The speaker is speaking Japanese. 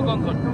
あかんかった。